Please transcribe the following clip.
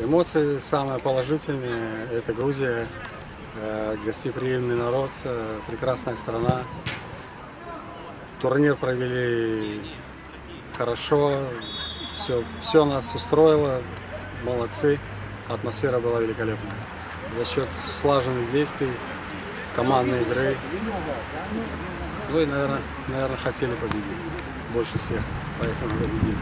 Эмоции самые положительные. Это Грузия, э, гостеприимный народ, э, прекрасная страна. Турнир провели хорошо, все, все нас устроило, молодцы, атмосфера была великолепная. За счет слаженных действий, командной игры, ну и, наверное, наверное, хотели победить больше всех, поэтому победили.